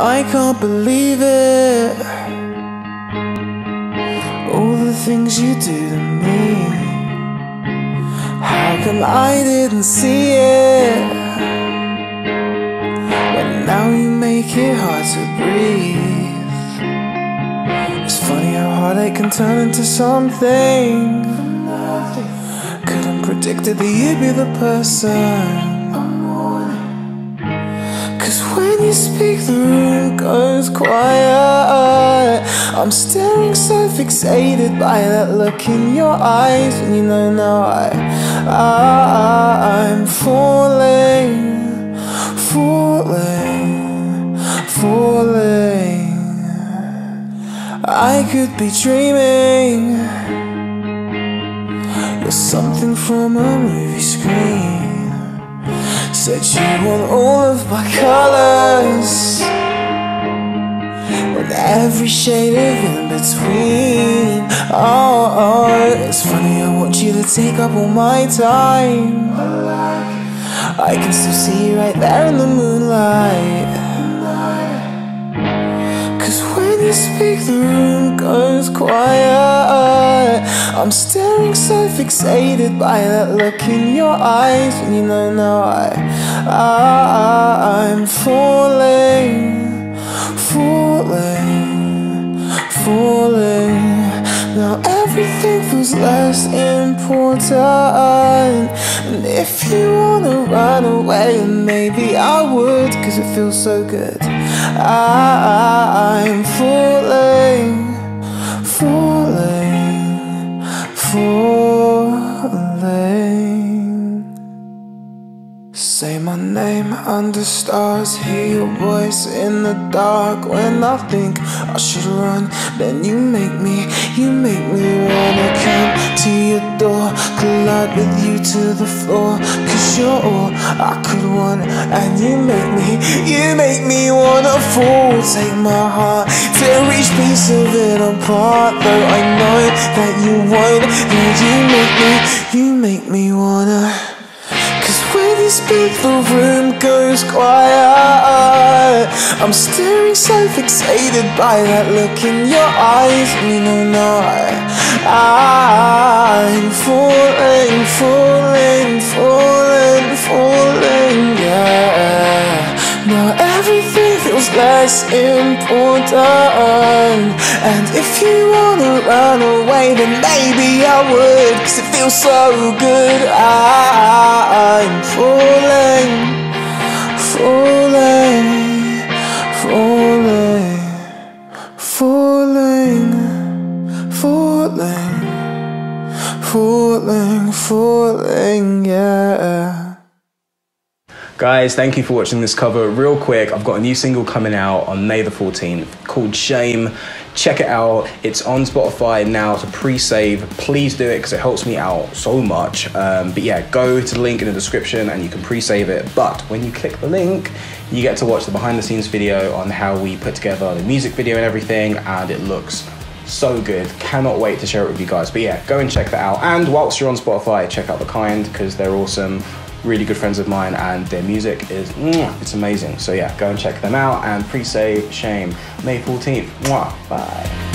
I can't believe it. All the things you do to me. How come I didn't see it? But now you make it hard to breathe. It's funny how heartache can turn into something. Couldn't predicted that you'd be the person. Cause when you speak, the room goes quiet. I'm staring so fixated by that look in your eyes. And you know now I, I I'm falling, falling, falling. I could be dreaming. You're something from a movie screen. Said you want every shade of in between. Oh, oh, it's funny I want you to take up all my time. I can still see you right there in the moonlight. Cause when you speak the room goes quiet. I'm staring so fixated by that look in your eyes. And you know now I, I I'm falling, everything feels less important. And if you wanna run away maybe I would Cause it feels so good. I, I'm falling, falling, name under stars, hear your voice in the dark. When I think I should run, then you make me, you make me wanna come to your door, collide with you to the floor. Cause you're all I could want, and you make me, you make me wanna fall. Take my heart, tear each piece of it apart. Though I know that you won't, then you make me, you make me wanna. You speak, the room goes quiet. I'm staring so fixated by that look in your eyes. You know now I'm falling, falling, falling, falling, yeah. Feels less important. And if you wanna run away, then maybe I would. Cause it feels so good. I'm falling, falling, falling, falling, falling, falling, yeah. Guys, thank you for watching this cover. Real quick, I've got a new single coming out on May the 14th called Shame. Check it out. It's on Spotify now to pre-save. Please do it because it helps me out so much. Um, but yeah, go to the link in the description and you can pre-save it. But when you click the link, you get to watch the behind the scenes video on how we put together the music video and everything. And it looks so good. Cannot wait to share it with you guys. But yeah, go and check that out. And whilst you're on Spotify, check out The Kind because they're awesome really good friends of mine and their music is it's amazing. So yeah go and check them out and pre-save shame. May 14th mwah, bye